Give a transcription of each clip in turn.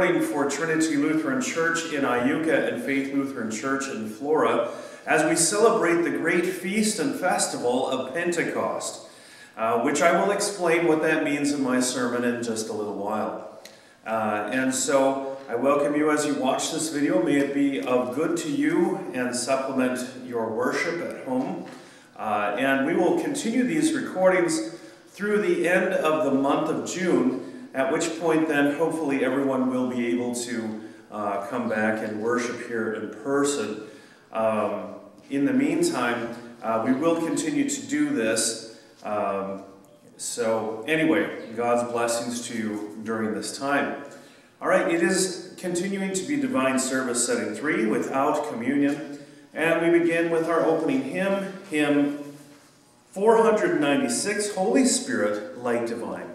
recording for Trinity Lutheran Church in Iuka and Faith Lutheran Church in Flora as we celebrate the great feast and festival of Pentecost, uh, which I will explain what that means in my sermon in just a little while. Uh, and so I welcome you as you watch this video. May it be of good to you and supplement your worship at home. Uh, and we will continue these recordings through the end of the month of June at which point then hopefully everyone will be able to uh, come back and worship here in person. Um, in the meantime, uh, we will continue to do this. Um, so anyway, God's blessings to you during this time. All right, it is continuing to be Divine Service Setting 3 without communion. And we begin with our opening hymn, hymn 496, Holy Spirit, Light Divine.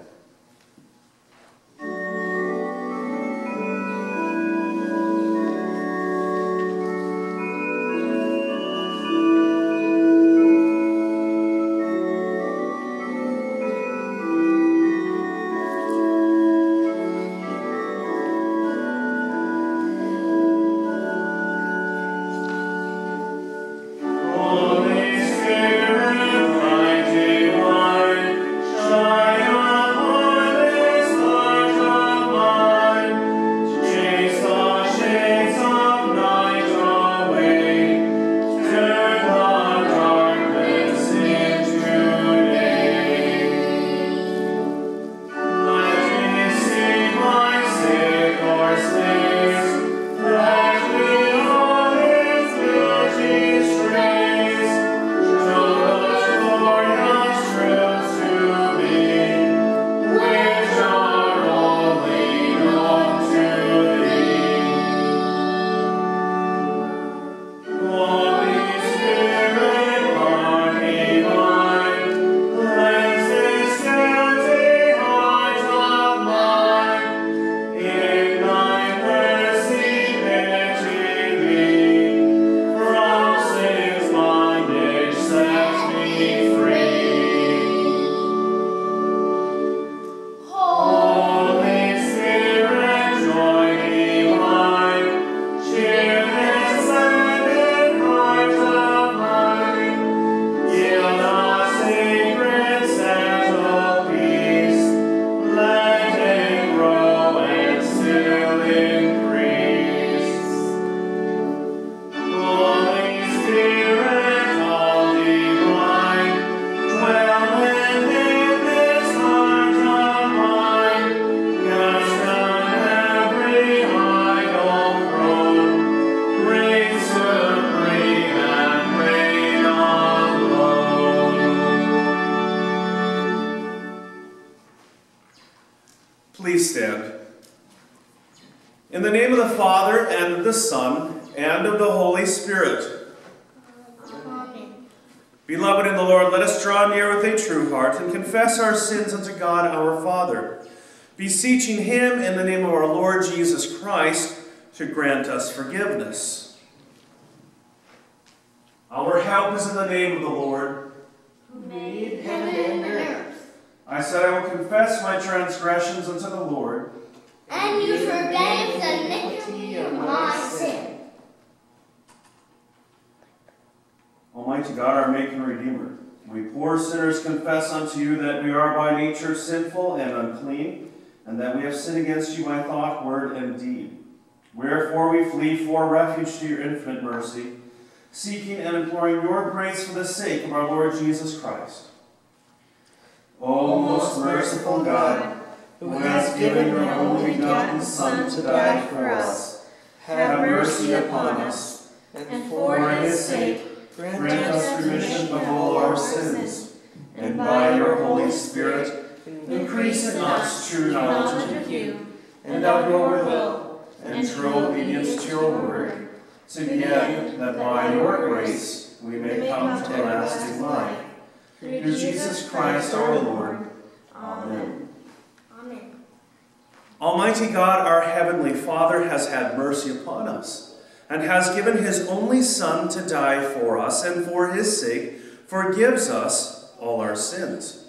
Confess our sins unto God our Father, beseeching him in the name of our Lord Jesus Christ to grant us forgiveness. Our help is in the name of the Lord, who made heaven and earth. I said, I will confess my transgressions unto the Lord, and you forgave the iniquity of my sin. Almighty God, our Maker and Redeemer, we poor sinners confess unto you that we are by nature sinful and unclean, and that we have sinned against you by thought, word, and deed. Wherefore we flee for refuge to your infinite mercy, seeking and imploring your grace for the sake of our Lord Jesus Christ. O most merciful God, who has given your only begotten Son to die for us, have mercy upon us, and for his sake grant us remission of all our sins, and by your Holy Spirit, increase in us true knowledge of you, and of your will, and true obedience to your word, to the end that by your grace we may come to lasting life. Through Jesus Christ our Lord. Amen. Amen. Almighty God, our heavenly Father, has had mercy upon us and has given his only Son to die for us, and for his sake forgives us all our sins.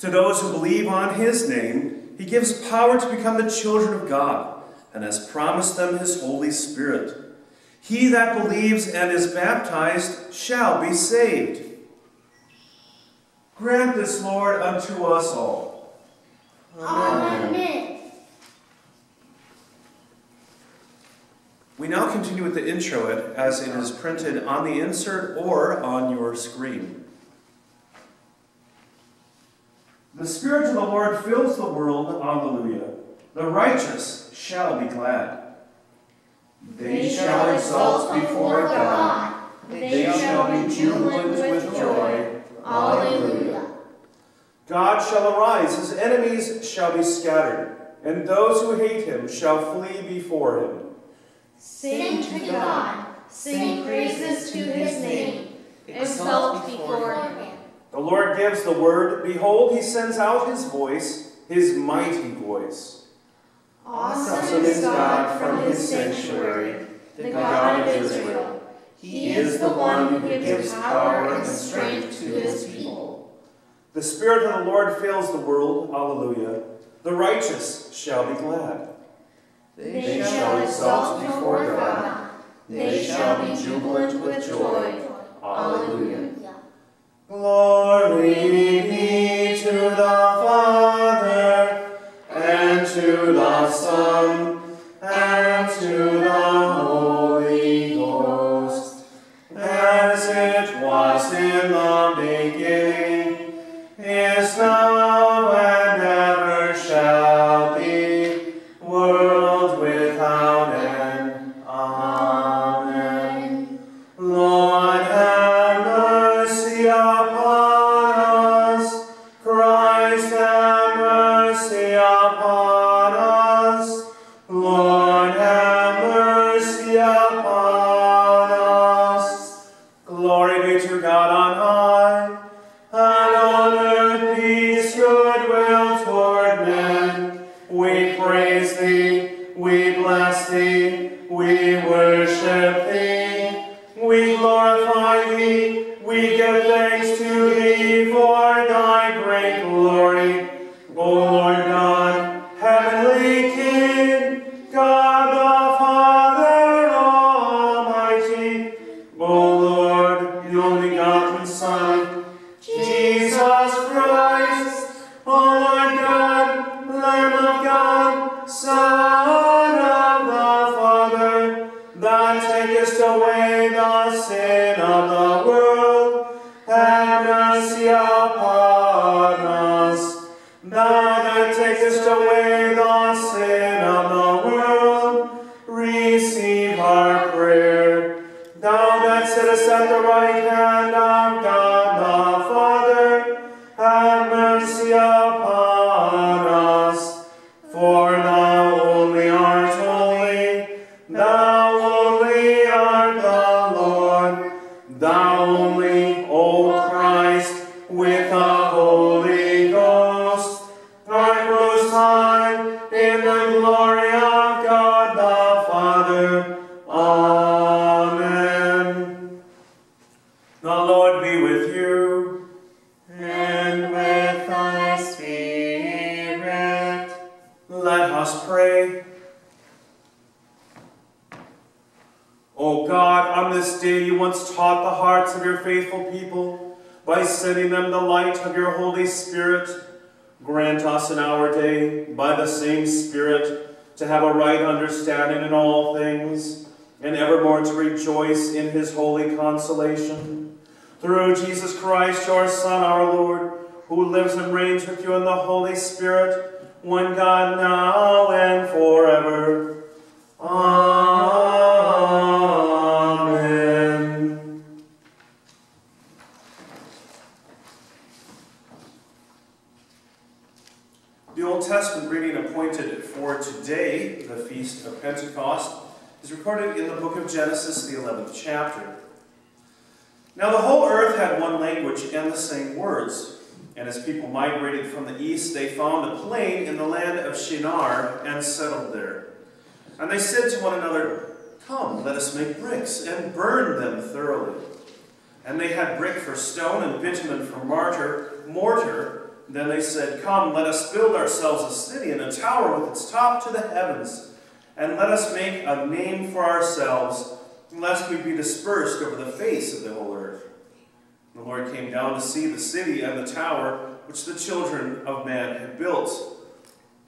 To those who believe on his name, He gives power to become the children of God and has promised them his Holy Spirit. He that believes and is baptized shall be saved. Grant this, Lord, unto us all. Amen. We now continue with the introit as it is printed on the insert or on your screen. The Spirit of the Lord fills the world, alleluia. The righteous shall be glad. They shall exult before God. They shall be jubilant with joy. Alleluia. God shall arise, his enemies shall be scattered, and those who hate him shall flee before him. Sing to God. Sing praises to his name. Exult before him. The Lord gives the word. Behold, he sends out his voice, his mighty voice. Awesome is God from his sanctuary, the God of Israel. He is the one who gives power and strength to his people. The Spirit of the Lord fills the world. Alleluia. The righteous shall be glad. Shall be jubilant with joy. Alleluia. Thou that takest away the sin of the world, receive our prayer. Thou that sittest at the right hand taught the hearts of your faithful people by sending them the light of your Holy Spirit. Grant us in our day, by the same Spirit, to have a right understanding in all things, and evermore to rejoice in his holy consolation. Through Jesus Christ, your Son, our Lord, who lives and reigns with you in the Holy Spirit, one God now and forever. Amen. The Old Testament reading appointed for today, of Pentecost, is recorded in the book of Genesis, the 11th chapter. Now the whole earth had one language and the same words. And as people migrated from the east, they found a plain in the land of Shinar and settled there. And they said to one another, Come, let us make bricks and burn them thoroughly. And they had brick for stone and bitumen for mortar, mortar, Then they said, Come, let us build ourselves a city and a tower with its top to the heavens, and let us make a name for ourselves, lest we be dispersed over the face of the whole earth. The Lord came down to see the city and the tower which the children of man had built.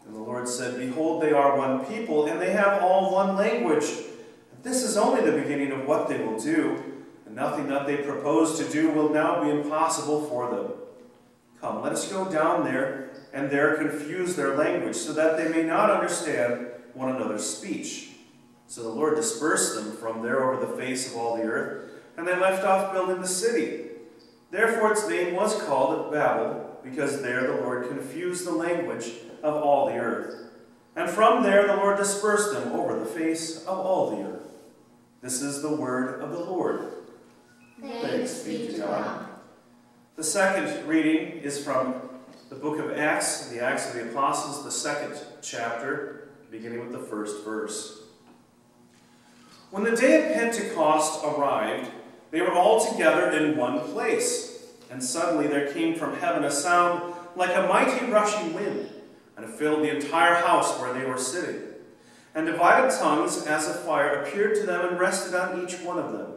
And the Lord said, Behold, they are one people, and they have all one language. This is only the beginning of what they will do, and nothing that they propose to do will now be impossible for them. Come, let us go down there and there confuse their language, so that they may not understand one another's speech. So the Lord dispersed them from there over the face of all the earth, and they left off building the city. Therefore its name was called Babel, because there the Lord confused the language of all the earth. And from there the Lord dispersed them over the face of all the earth. This is the word of the Lord. Thanks be to God. The second reading is from the book of Acts, the Acts of the Apostles, the second chapter, beginning with the first verse. When the day of Pentecost arrived, they were all together in one place. And suddenly there came from heaven a sound like a mighty rushing wind, and it filled the entire house where they were sitting. And divided tongues as of fire appeared to them and rested on each one of them.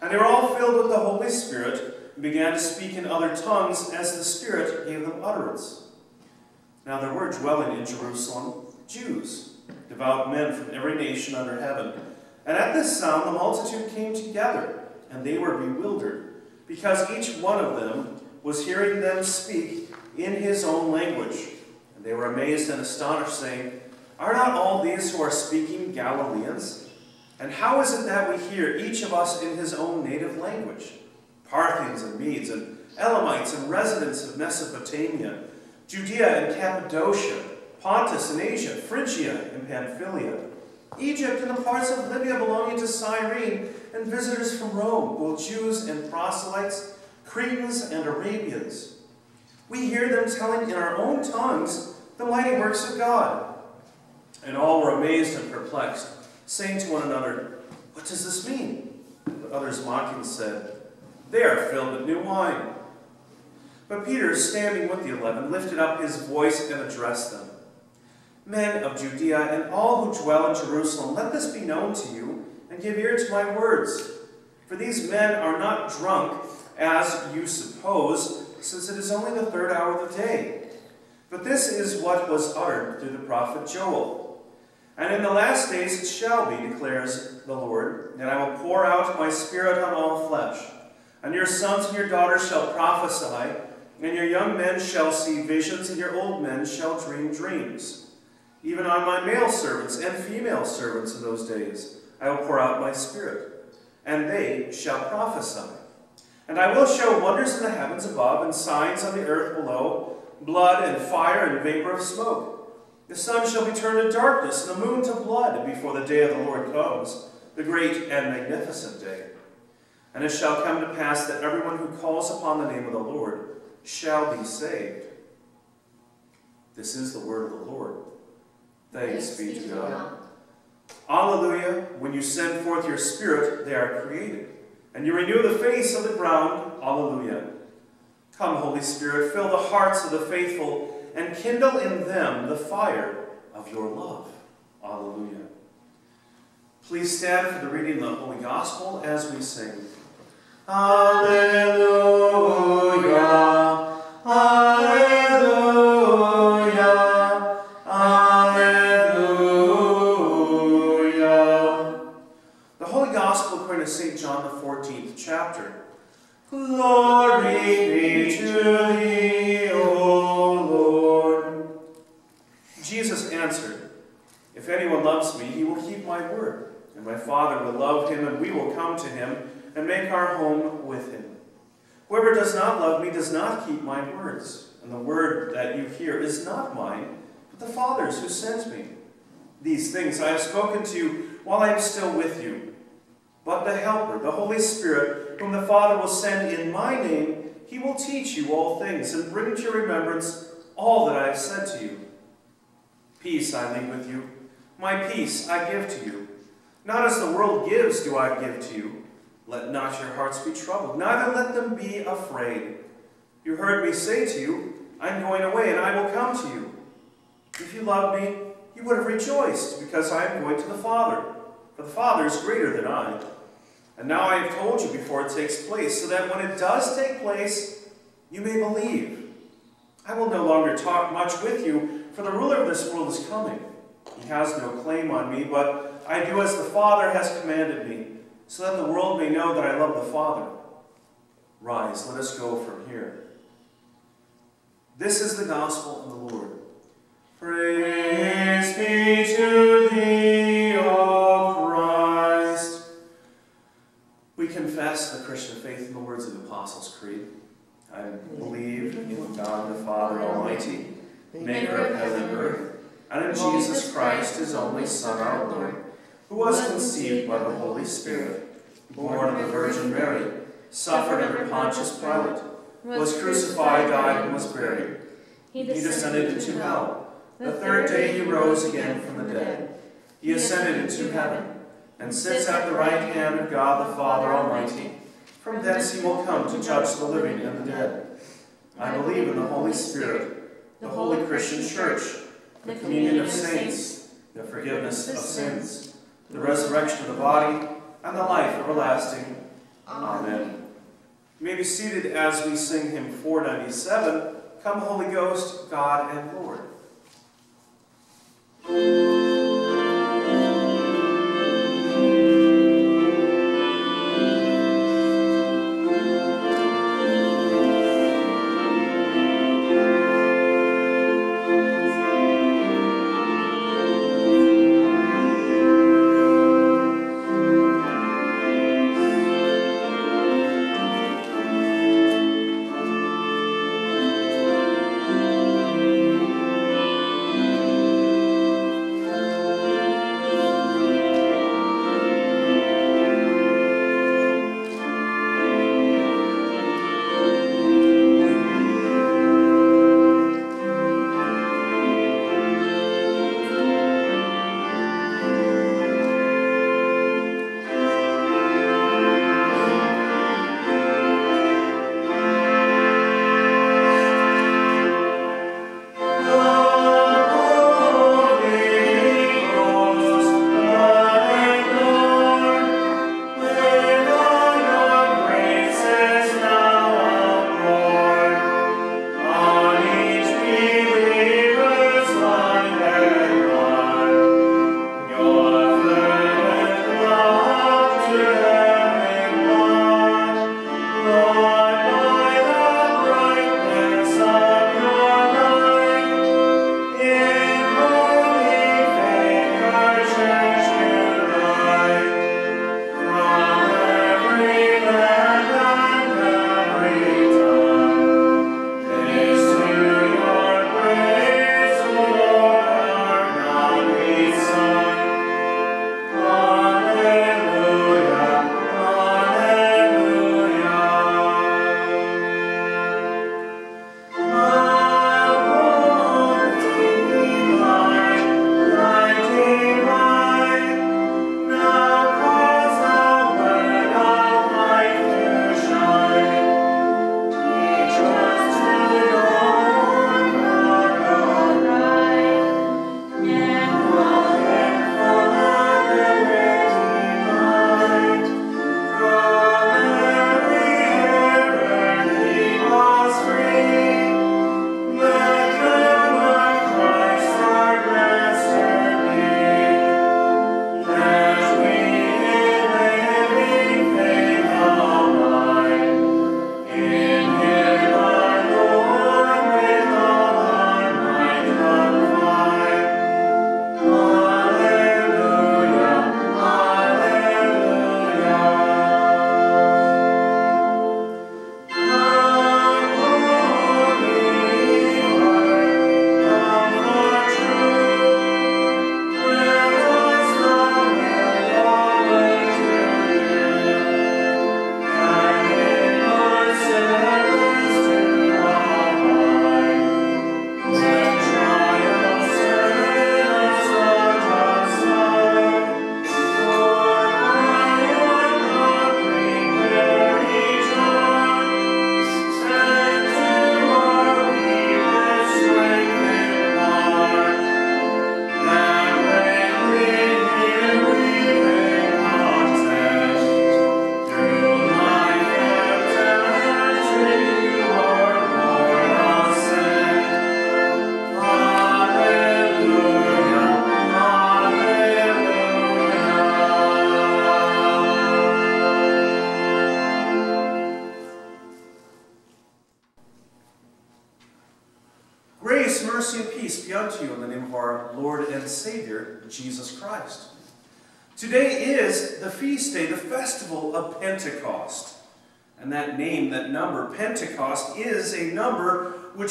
And they were all filled with the Holy Spirit and began to speak in other tongues as the Spirit gave them utterance. Now there were dwelling in Jerusalem Jews, devout men from every nation under heaven. And at this sound the multitude came together, and they were bewildered, because each one of them was hearing them speak in his own language. And they were amazed and astonished, saying, Are not all these who are speaking Galileans? And how is it that we hear each of us in his own native language? Parthians and Medes and Elamites and residents of Mesopotamia, Judea and Cappadocia, Pontus and Asia, Phrygia and Pamphylia, Egypt and the parts of Libya belonging to Cyrene, and visitors from Rome, both Jews and proselytes, Cretans and Arabians. We hear them telling in our own tongues the mighty works of God. And all were amazed and perplexed, saying to one another, What does this mean? But others mocking said, They are filled with new wine. But Peter, standing with the eleven, lifted up his voice and addressed them. Men of Judea and all who dwell in Jerusalem, let this be known to you, and give ear to my words. For these men are not drunk, as you suppose, since it is only the third hour of the day. But this is what was uttered through the prophet Joel. And in the last days it shall be, declares the Lord, that I will pour out my spirit on all flesh. And your sons and your daughters shall prophesy, and your young men shall see visions, and your old men shall dream dreams. Even on my male servants and female servants in those days I will pour out my spirit, and they shall prophesy. And I will show wonders in the heavens above, and signs on the earth below, blood and fire and vapor of smoke. The sun shall be turned to darkness, and the moon to blood, before the day of the Lord comes, the great and magnificent day. And it shall come to pass that everyone who calls upon the name of the Lord shall be saved. This is the word of the Lord. Thanks be to God. Alleluia. When you send forth your spirit, they are created. And you renew the face of the ground. Alleluia. Come, Holy Spirit, fill the hearts of the faithful and kindle in them the fire of your love. Alleluia. Please stand for the reading of the Holy Gospel as we sing. Alleluia. Alleluia. To St. John, the 14th chapter. Glory be to thee, O Lord. Jesus answered, If anyone loves me, he will keep my word, and my Father will love him, and we will come to him and make our home with him. Whoever does not love me does not keep my words, and the word that you hear is not mine, but the Father's who sent me. These things I have spoken to you while I am still with you. But the Helper, the Holy Spirit, whom the Father will send in my name, he will teach you all things and bring to your remembrance all that I have said to you. Peace I leave with you. My peace I give to you. Not as the world gives do I give to you. Let not your hearts be troubled, neither let them be afraid. You heard me say to you, I'm going away, and I will come to you. If you loved me, you would have rejoiced, because I am going to the Father, for the Father is greater than I. And now I have told you before it takes place, so that when it does take place, you may believe. I will no longer talk much with you, for the ruler of this world is coming. He has no claim on me, but I do as the Father has commanded me, so that the world may know that I love the Father. Rise, let us go from here. This is the gospel of the Lord. Praise be to faith in the words of the Apostles' Creed. I believe in God the Father Almighty, maker of heaven and earth, and in Jesus Christ, his only Son, our Lord, who was conceived by the Holy Spirit, born of the Virgin Mary, suffered under Pontius Pilate, was crucified, died, and was buried. He descended into hell. The third day he rose again from the dead. He ascended into heaven, and sits at the right hand of God the Father Almighty. From thence he will come to judge the living and the dead. I believe in the Holy Spirit, the holy Christian Church, the communion of saints, the forgiveness of sins, the resurrection of the body, and the life everlasting. Amen. You may be seated as we sing hymn 497, Come Holy Ghost, God and Lord.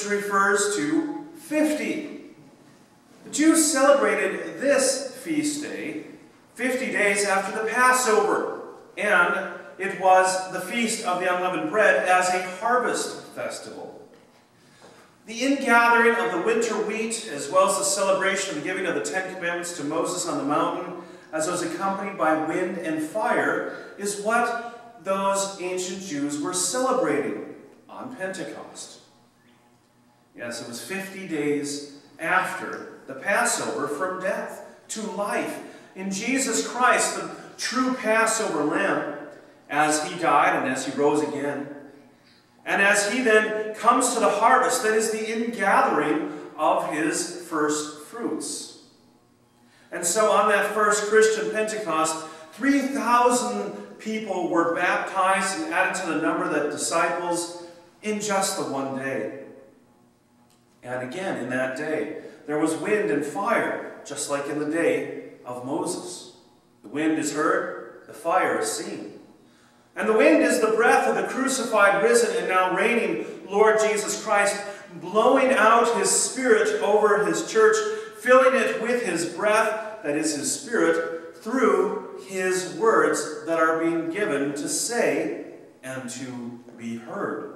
Which refers to 50. The Jews celebrated this feast day 50 days after the Passover, and it was the Feast of the Unleavened Bread as a harvest festival. The ingathering of the winter wheat, as well as the celebration of the giving of the Ten Commandments to Moses on the mountain, as was accompanied by wind and fire, is what those ancient Jews were celebrating on Pentecost. Yes, it was 50 days after the Passover from death to life in Jesus Christ, the true Passover lamb, as he died and as he rose again. And as he then comes to the harvest, that is the ingathering of his first fruits. And so on that first Christian Pentecost, 3,000 people were baptized and added to the number that disciples in just the one day. And again, in that day, there was wind and fire, just like in the day of Moses. The wind is heard, the fire is seen. And the wind is the breath of the crucified, risen, and now reigning Lord Jesus Christ, blowing out his Spirit over his church, filling it with his breath, that is his Spirit, through his words that are being given to say and to be heard.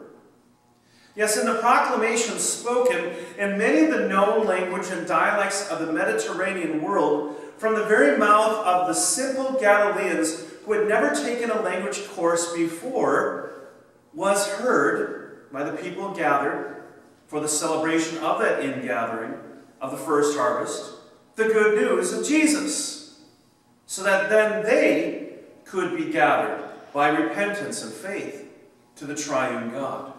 Yes, in the proclamation spoken in many of the known language and dialects of the Mediterranean world, from the very mouth of the simple Galileans who had never taken a language course before, was heard by the people gathered for the celebration of that ingathering of the first harvest, the good news of Jesus, so that then they could be gathered by repentance and faith to the triune God.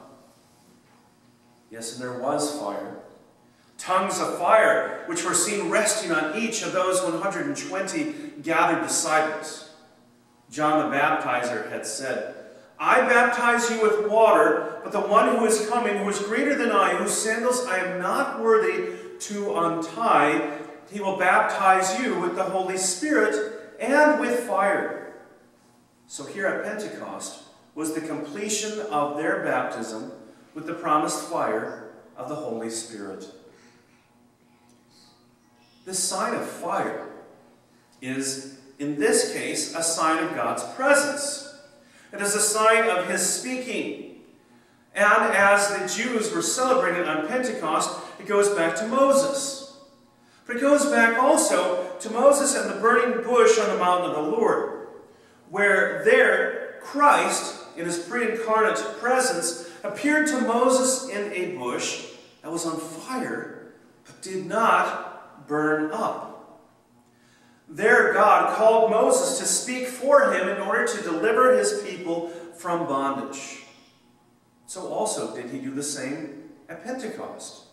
Yes, and there was fire. Tongues of fire, which were seen resting on each of those 120 gathered disciples. John the Baptizer had said, I baptize you with water, but the one who is coming, who is greater than I, whose sandals I am not worthy to untie, he will baptize you with the Holy Spirit and with fire. So here at Pentecost was the completion of their baptism with the promised fire of the Holy Spirit. This sign of fire is in this case, a sign of God's presence. It is a sign of his speaking. And as the Jews were celebrating on Pentecost, it goes back to Moses. But it goes back also to Moses and the burning bush on the mountain of the Lord, where there Christ, in his pre-incarnate presence, appeared to Moses in a bush that was on fire, but did not burn up. There, God called Moses to speak for him in order to deliver his people from bondage. So also did he do the same at Pentecost.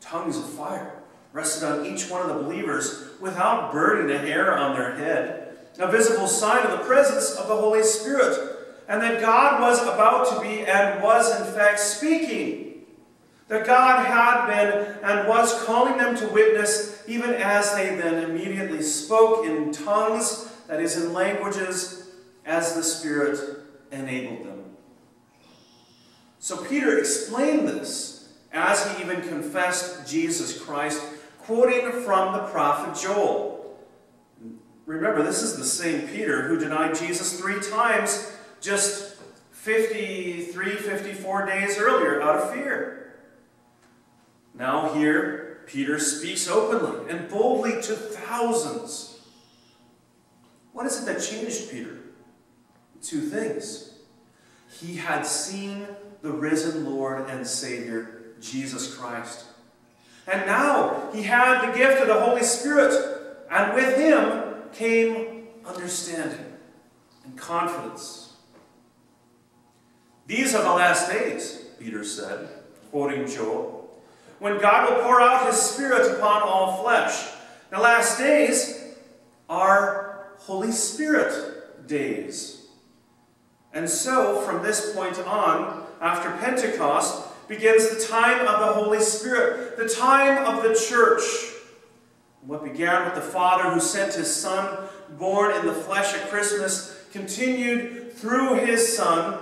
Tongues of fire rested on each one of the believers without burning a hair on their head, a visible sign of the presence of the Holy Spirit, and that God was about to be and was in fact speaking that God had been and was calling them to witness, even as they then immediately spoke in tongues, that is, in languages, as the Spirit enabled them. So Peter explained this as he even confessed Jesus Christ, quoting from the prophet Joel. Remember, this is the same Peter who denied Jesus three times just 53, 54 days earlier out of fear. Now here, Peter speaks openly and boldly to thousands. What is it that changed Peter? Two things. He had seen the risen Lord and Savior, Jesus Christ. And now he had the gift of the Holy Spirit, and with him came understanding and confidence. These are the last days, Peter said, quoting Joel when God will pour out his Spirit upon all flesh. The last days are Holy Spirit days. And so, from this point on, after Pentecost, begins the time of the Holy Spirit, the time of the church. What began with the Father who sent his Son, born in the flesh at Christmas, continued through his Son,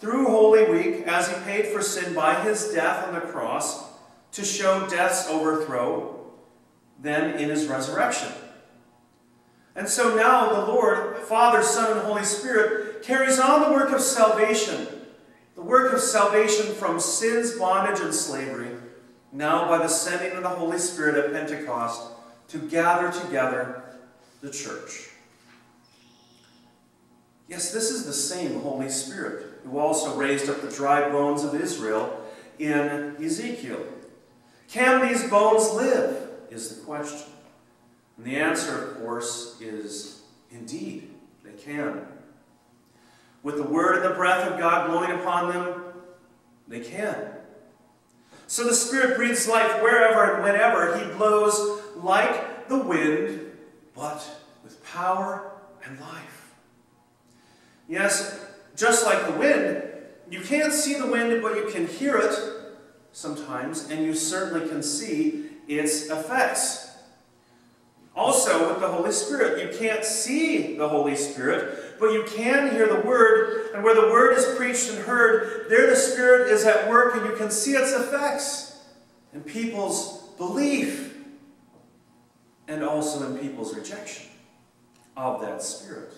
through Holy Week, as he paid for sin by his death on the cross, to show death's overthrow, then in his resurrection. And so now the Lord, Father, Son, and Holy Spirit carries on the work of salvation, the work of salvation from sin's bondage and slavery, now by the sending of the Holy Spirit at Pentecost to gather together the church. Yes, this is the same Holy Spirit who also raised up the dry bones of Israel in Ezekiel. Can these bones live? Is the question. And the answer, of course, is indeed, they can. With the word and the breath of God blowing upon them, they can. So the Spirit breathes life wherever and whenever He blows like the wind, but with power and life. Yes, just like the wind, you can't see the wind, but you can hear it sometimes, and you certainly can see its effects. Also, with the Holy Spirit, you can't see the Holy Spirit, but you can hear the Word, and where the Word is preached and heard, there the Spirit is at work, and you can see its effects in people's belief and also in people's rejection of that Spirit.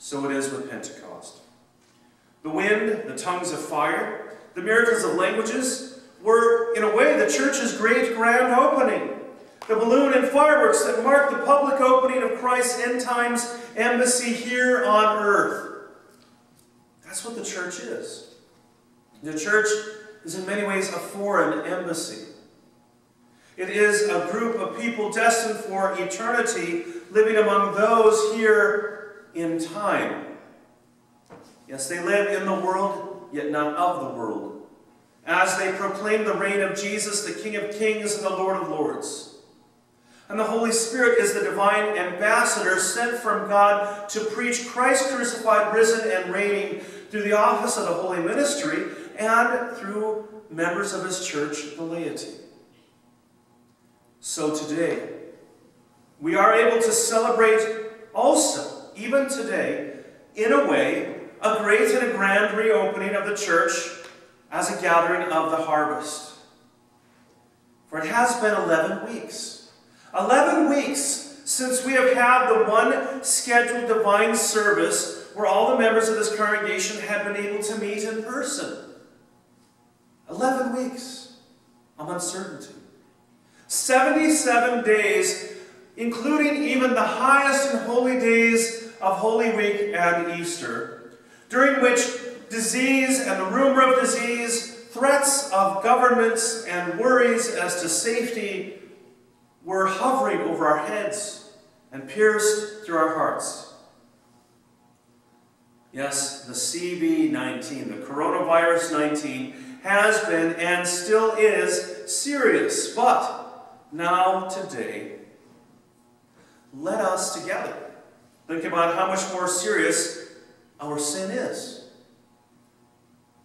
So it is with Pentecost. The wind, the tongues of fire, the miracles of languages were, in a way, the church's great grand opening the balloon and fireworks that marked the public opening of Christ's end times embassy here on earth. That's what the church is. The church is in many ways a foreign embassy. It is a group of people destined for eternity, living among those here in time. Yes, they live in the world, yet not of the world, as they proclaim the reign of Jesus, the King of kings and the Lord of lords. And the Holy Spirit is the divine ambassador sent from God to preach Christ crucified, risen, and reigning through the office of the holy ministry and through members of his church, the laity. So today, we are able to celebrate also, today, in a way, a great and a grand reopening of the church as a gathering of the harvest. For it has been 11 weeks 11 weeks since we have had the one scheduled divine service where all the members of this congregation have been able to meet in person. 11 weeks of uncertainty. 77 days, including even the highest and holy days of Holy Week and Easter, during which disease and the rumor of disease, threats of governments, and worries as to safety were hovering over our heads and pierced through our hearts. Yes, the CV-19, the coronavirus 19, has been and still is serious. But now, today, let us together think about how much more serious our sin is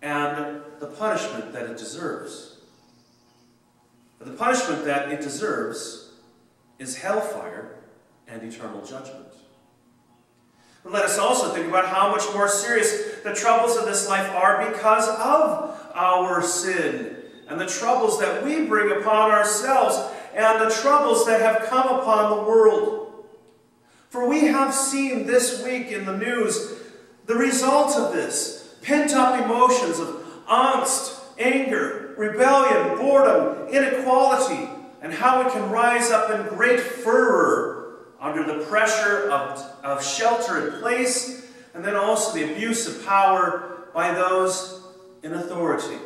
and the punishment that it deserves. the punishment that it deserves is hellfire and eternal judgment. But let us also think about how much more serious the troubles of this life are because of our sin and the troubles that we bring upon ourselves and the troubles that have come upon the world. For we have seen this week in the news the result of this pent-up emotions of angst, anger, rebellion, boredom, inequality, and how it can rise up in great fervor under the pressure of, of shelter in place, and then also the abuse of power by those in authority.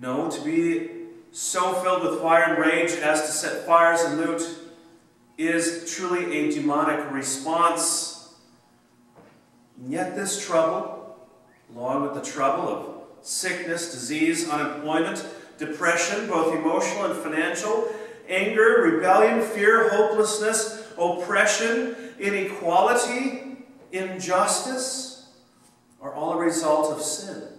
No, to be so filled with fire and rage as to set fires and loot is truly a demonic response. And yet this trouble, along with the trouble of sickness, disease, unemployment, depression, both emotional and financial, anger, rebellion, fear, hopelessness, oppression, inequality, injustice, are all a result of sin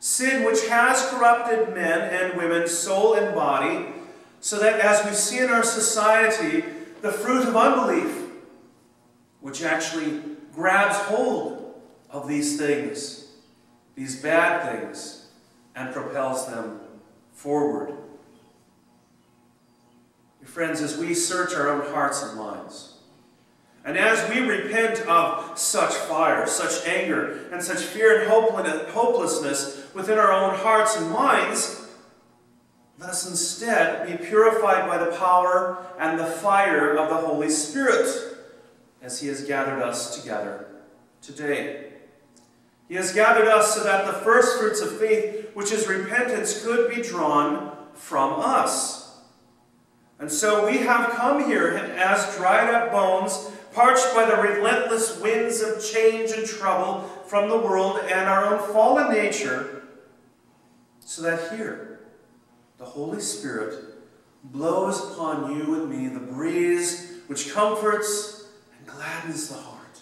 Sin which has corrupted men and women, soul and body, so that as we see in our society the fruit of unbelief, which actually grabs hold of these things, these bad things, and propels them forward. Friends, as we search our own hearts and minds, and as we repent of such fire, such anger, and such fear and hopelessness within our own hearts and minds, let us instead be purified by the power and the fire of the Holy Spirit as He has gathered us together today. He has gathered us so that the first fruits of faith, which is repentance, could be drawn from us. And so we have come here as dried up bones parched by the relentless winds of change and trouble from the world and our own fallen nature, so that here the Holy Spirit blows upon you and me the breeze which comforts and gladdens the heart.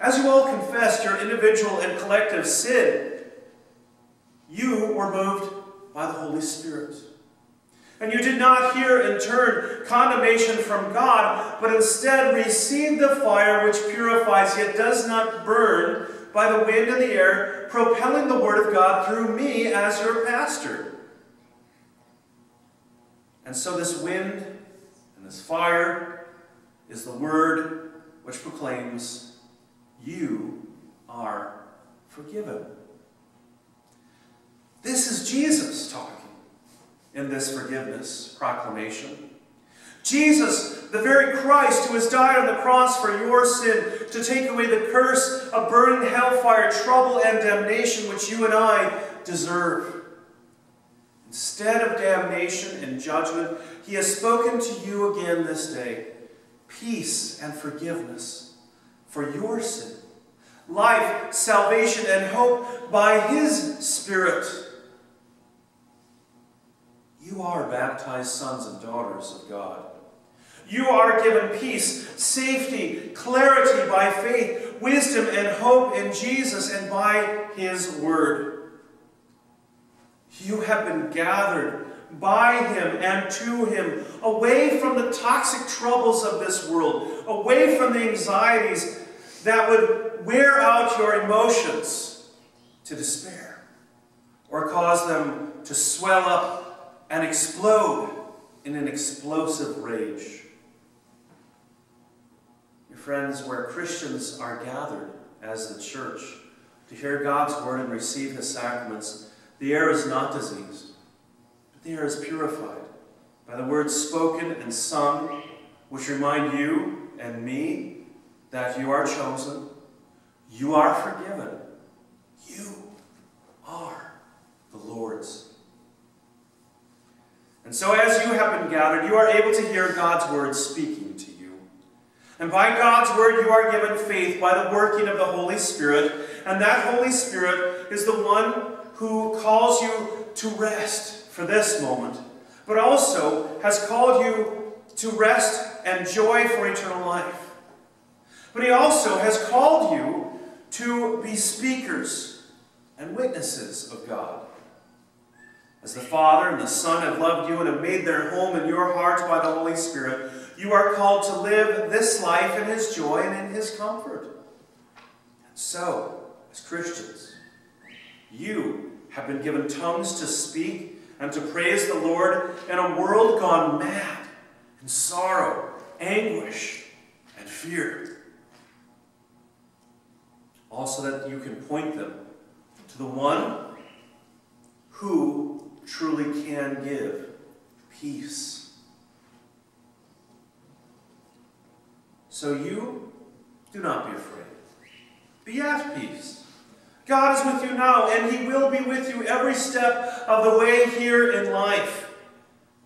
As you all confessed your individual and collective sin, you were moved by the Holy Spirit. And you did not hear in turn condemnation from God, but instead received the fire which purifies yet does not burn by the wind and the air, propelling the word of God through me as your pastor. And so this wind and this fire is the word which proclaims, You are forgiven. This is Jesus talking in this forgiveness proclamation. Jesus, the very Christ who has died on the cross for your sin to take away the curse of burning hellfire, trouble, and damnation which you and I deserve. Instead of damnation and judgment, he has spoken to you again this day peace and forgiveness for your sin, life, salvation, and hope by his Spirit. You are baptized sons and daughters of God. You are given peace, safety, clarity by faith, wisdom, and hope in Jesus and by His Word. You have been gathered by Him and to Him, away from the toxic troubles of this world, away from the anxieties that would wear out your emotions to despair or cause them to swell up and explode in an explosive rage. Friends, where Christians are gathered as the church to hear God's word and receive his sacraments, the air is not diseased, but the air is purified by the words spoken and sung, which remind you and me that you are chosen, you are forgiven, you are the Lord's. And so as you have been gathered, you are able to hear God's word speaking to you. And by God's word, you are given faith by the working of the Holy Spirit. And that Holy Spirit is the one who calls you to rest for this moment, but also has called you to rest and joy for eternal life. But he also has called you to be speakers and witnesses of God. As the Father and the Son have loved you and have made their home in your heart by the Holy Spirit, you are called to live this life in His joy and in His comfort. And so, as Christians, you have been given tongues to speak and to praise the Lord in a world gone mad in sorrow, anguish, and fear. Also, that you can point them to the one who truly can give peace. So you do not be afraid. Be at peace. God is with you now, and He will be with you every step of the way here in life.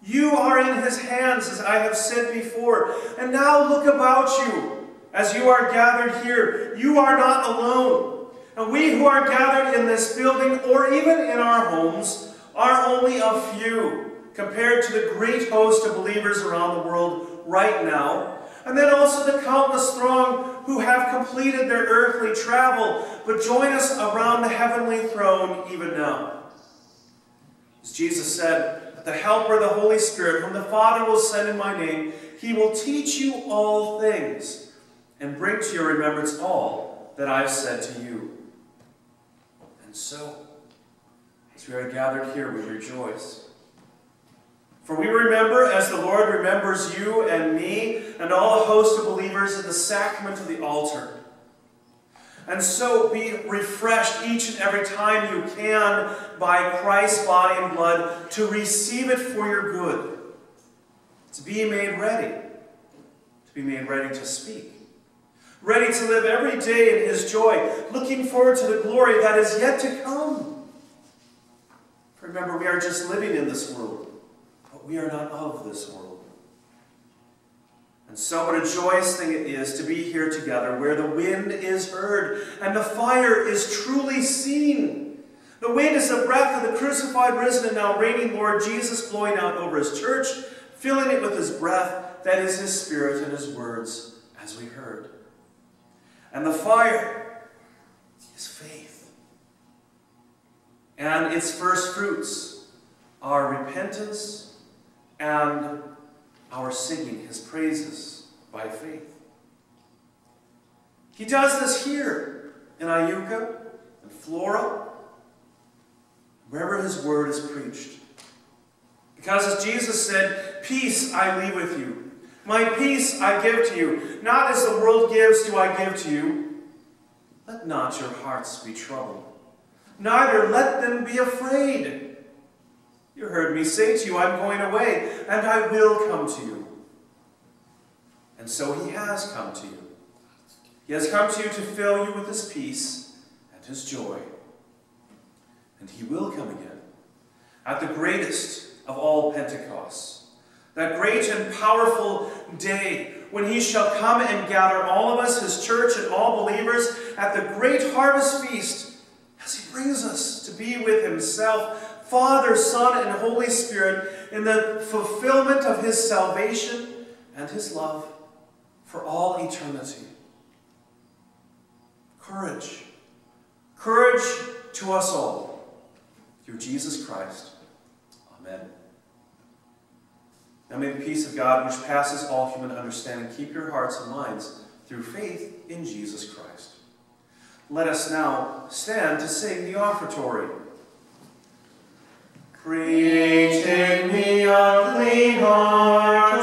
You are in His hands, as I have said before. And now look about you as you are gathered here. You are not alone. And we who are gathered in this building, or even in our homes, are only a few compared to the great host of believers around the world right now. And then also the countless throng who have completed their earthly travel, but join us around the heavenly throne even now. As Jesus said, the Helper, the Holy Spirit, whom the Father will send in my name, he will teach you all things and bring to your remembrance all that I've said to you. And so, as we are gathered here, we rejoice. For we remember, as the Lord remembers you and me and all the host of believers in the sacrament of the altar. And so be refreshed each and every time you can by Christ's body and blood to receive it for your good, to be made ready, to be made ready to speak, ready to live every day in His joy, looking forward to the glory that is yet to come. Remember, we are just living in this world we are not of this world. And so, what a joyous thing it is to be here together where the wind is heard and the fire is truly seen. The wind is the breath of the crucified, risen, and now reigning Lord Jesus blowing out over his church, filling it with his breath, that is his spirit and his words, as we heard. And the fire is faith. And its first fruits are repentance and our singing his praises by faith. He does this here in Iuka and Flora, wherever his word is preached. Because as Jesus said, Peace I leave with you. My peace I give to you. Not as the world gives do I give to you. Let not your hearts be troubled. Neither let them be afraid. You heard me say to you, I'm going away, and I will come to you. And so he has come to you. He has come to you to fill you with his peace and his joy. And he will come again at the greatest of all Pentecosts, that great and powerful day when he shall come and gather all of us, his church, and all believers at the great harvest feast as he brings us to be with himself Father, Son, and Holy Spirit in the fulfillment of his salvation and his love for all eternity. Courage. Courage to us all. Through Jesus Christ. Amen. Now may the peace of God, which passes all human understanding, keep your hearts and minds through faith in Jesus Christ. Let us now stand to sing the offertory. Create in me a clean heart,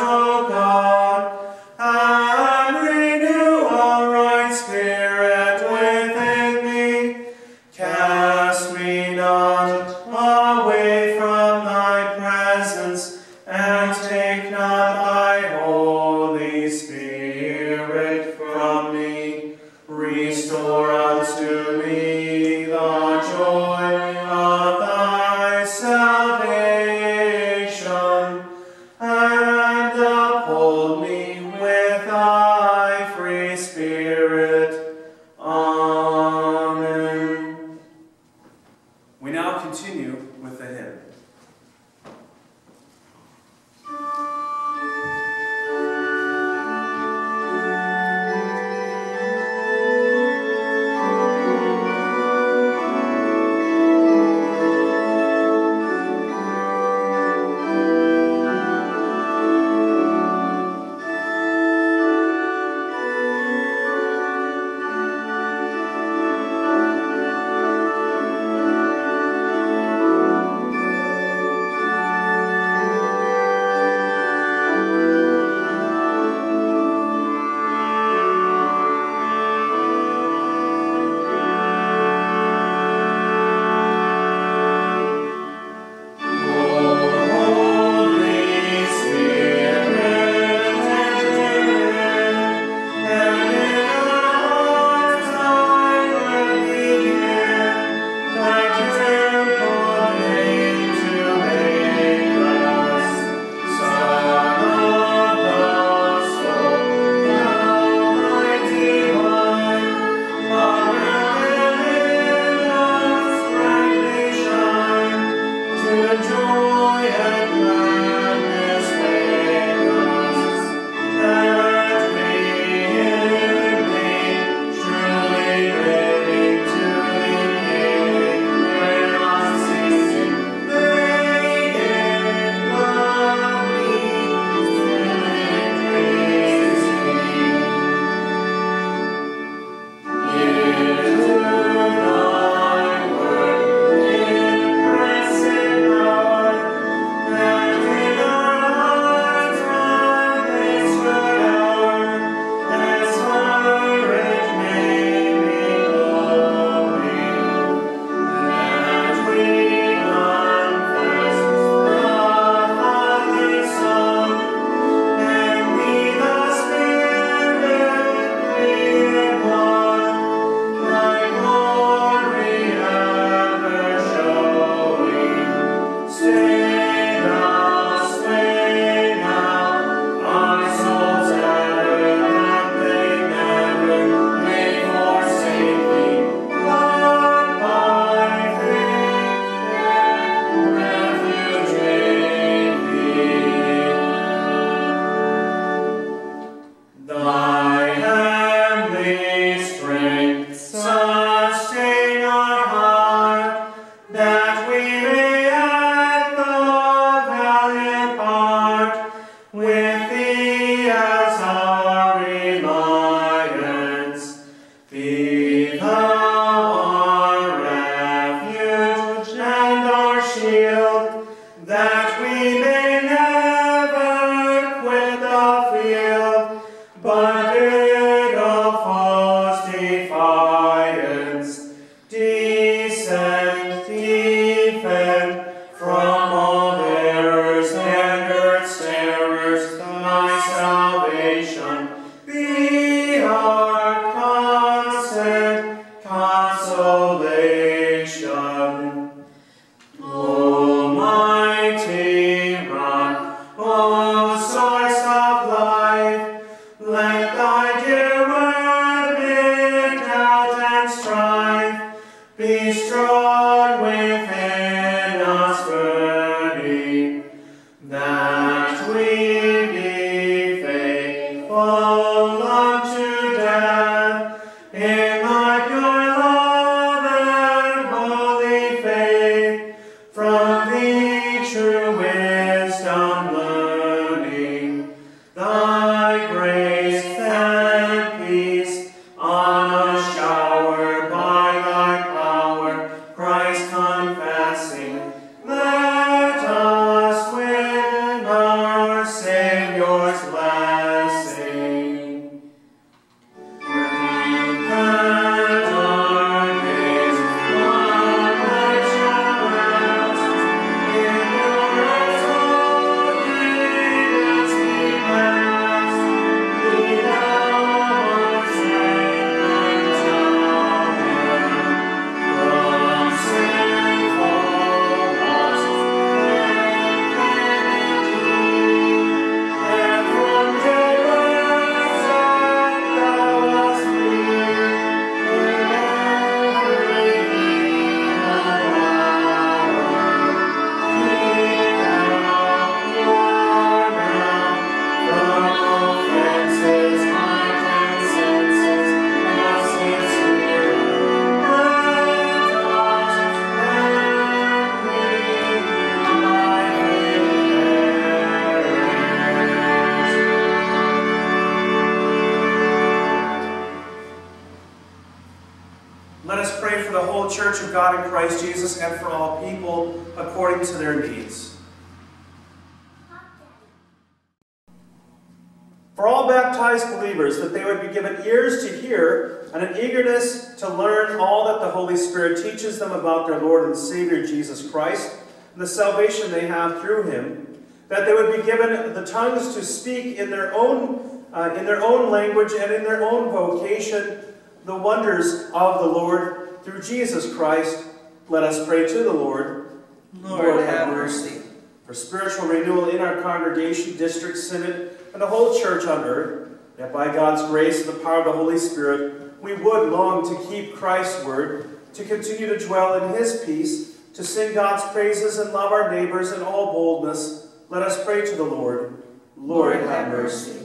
their own language and in their own vocation the wonders of the Lord through Jesus Christ. Let us pray to the Lord. Lord, Lord have mercy. For spiritual renewal in our congregation, district, synod, and the whole church on earth, that by God's grace and the power of the Holy Spirit, we would long to keep Christ's word to continue to dwell in his peace, to sing God's praises and love our neighbors in all boldness, let us pray to the Lord. Lord, have mercy.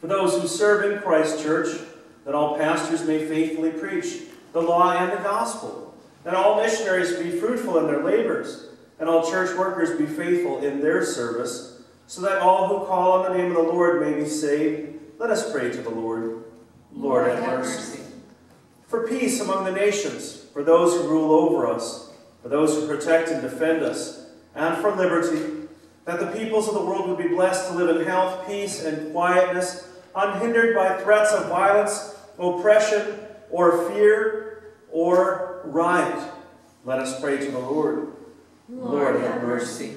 For those who serve in Christ Church, that all pastors may faithfully preach the law and the gospel, that all missionaries be fruitful in their labors, and all church workers be faithful in their service, so that all who call on the name of the Lord may be saved. Let us pray to the Lord. Lord, Lord have mercy for peace among the nations, for those who rule over us, for those who protect and defend us, and for liberty, that the peoples of the world would be blessed to live in health, peace, and quietness, unhindered by threats of violence, oppression, or fear, or riot. Let us pray to the Lord. Lord, Lord have mercy.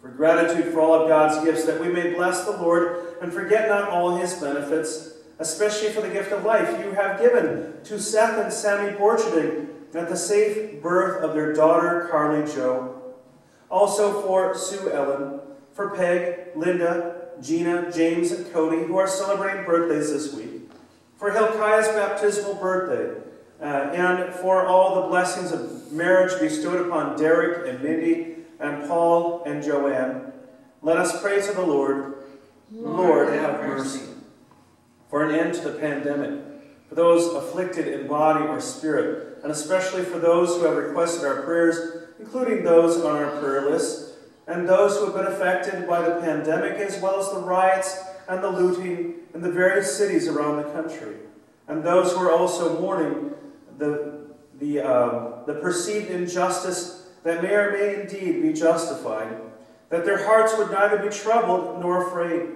For gratitude for all of God's gifts, that we may bless the Lord and forget not all his benefits, especially for the gift of life you have given to Seth and Sammy Borcherding at the safe birth of their daughter, Carly Joe. Also for Sue Ellen, for Peg, Linda, Gina, James, and Cody, who are celebrating birthdays this week. For Hilkiah's baptismal birthday, uh, and for all the blessings of marriage bestowed upon Derek and Mindy and Paul and Joanne. Let us pray to the Lord. Lord, Lord have mercy for an end to the pandemic, for those afflicted in body or spirit, and especially for those who have requested our prayers, including those on our prayer list, and those who have been affected by the pandemic, as well as the riots and the looting in the various cities around the country, and those who are also mourning the, the, uh, the perceived injustice that may or may indeed be justified, that their hearts would neither be troubled nor afraid,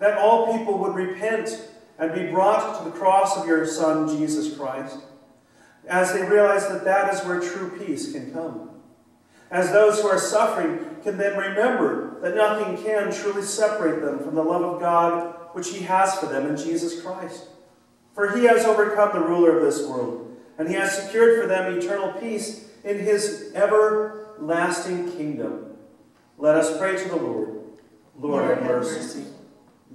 that all people would repent and be brought to the cross of your Son, Jesus Christ, as they realize that that is where true peace can come. As those who are suffering can then remember that nothing can truly separate them from the love of God which He has for them in Jesus Christ. For He has overcome the ruler of this world, and He has secured for them eternal peace in His everlasting kingdom. Let us pray to the Lord. Lord, Lord have mercy. mercy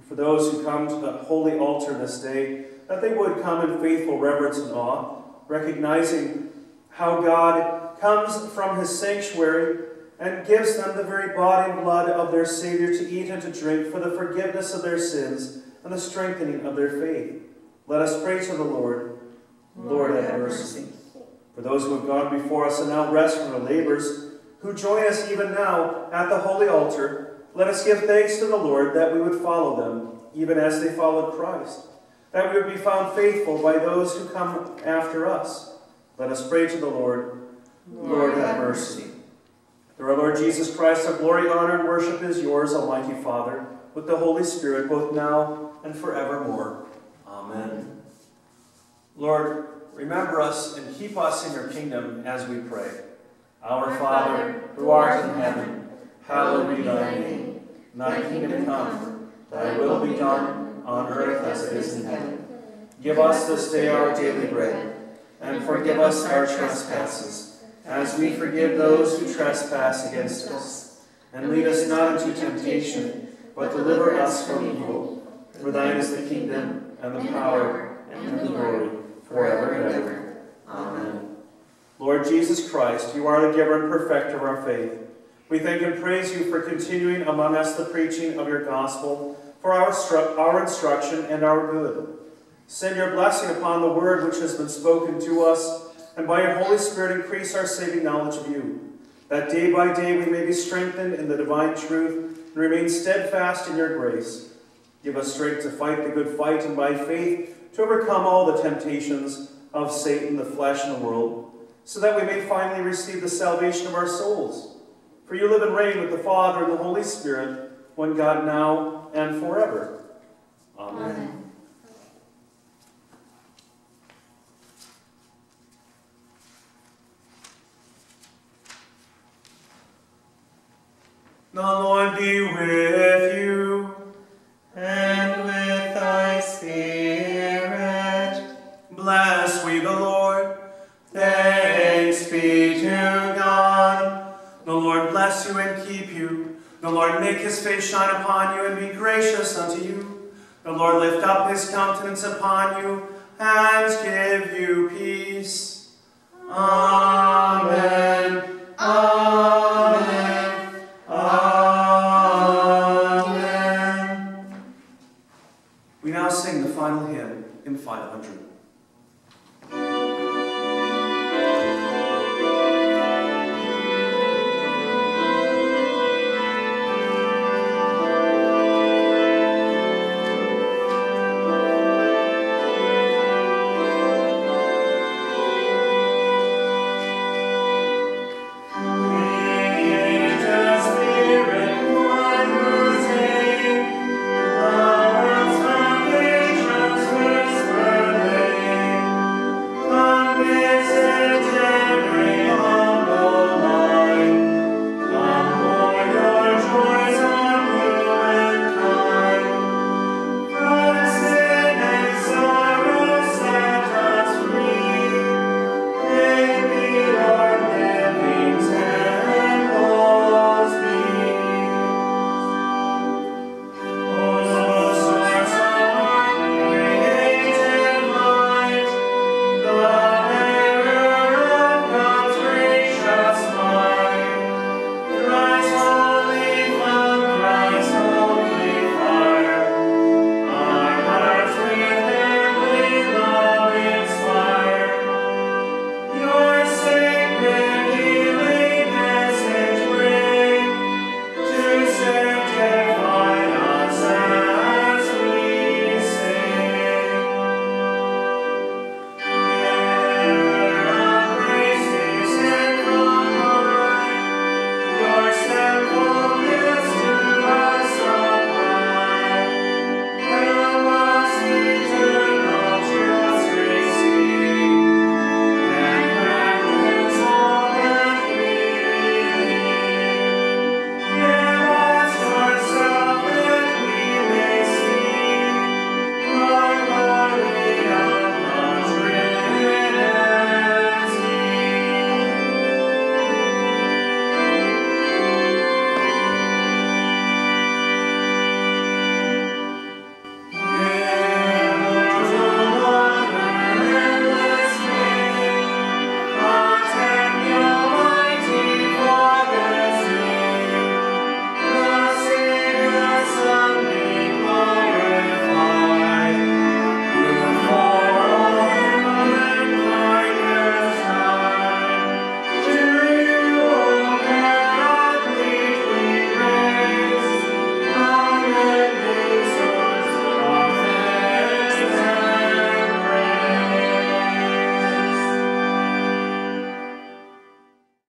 for those who come to the holy altar this day, that they would come in faithful reverence and awe, recognizing how God comes from his sanctuary and gives them the very body and blood of their Savior to eat and to drink for the forgiveness of their sins and the strengthening of their faith. Let us pray to the Lord. Lord, have mercy. For those who have gone before us and now rest from their labors, who join us even now at the holy altar, let us give thanks to the Lord that we would follow them, even as they followed Christ, that we would be found faithful by those who come after us. Let us pray to the Lord. Lord, have mercy. Through our Lord Jesus Christ, our glory, honor, and worship is yours, Almighty Father, with the Holy Spirit, both now and forevermore. Amen. Lord, remember us and keep us in your kingdom as we pray. Our Father, who art in heaven, hallowed be thy name. Thy kingdom come, thy will be done, on earth as it is in heaven. Give us this day our daily bread, and forgive us our trespasses, as we forgive those who trespass against us. And lead us not into temptation, but deliver us from evil. For thine is the kingdom, and the power, and the glory, forever and ever. Amen. Lord Jesus Christ, you are the giver and perfecter of our faith. We thank and praise you for continuing among us the preaching of your gospel, for our, our instruction and our good. Send your blessing upon the word which has been spoken to us, and by your Holy Spirit increase our saving knowledge of you, that day by day we may be strengthened in the divine truth and remain steadfast in your grace. Give us strength to fight the good fight, and by faith to overcome all the temptations of Satan, the flesh, and the world, so that we may finally receive the salvation of our souls. For you live and reign with the Father and the Holy Spirit, one God now and forever. Amen. Amen. The Lord be with you. And with thy spirit. Bless we the Lord. Thanks be to God. The Lord bless you and keep you. The Lord make his face shine upon you and be gracious unto you. The Lord lift up his countenance upon you and give you peace. Amen. Amen.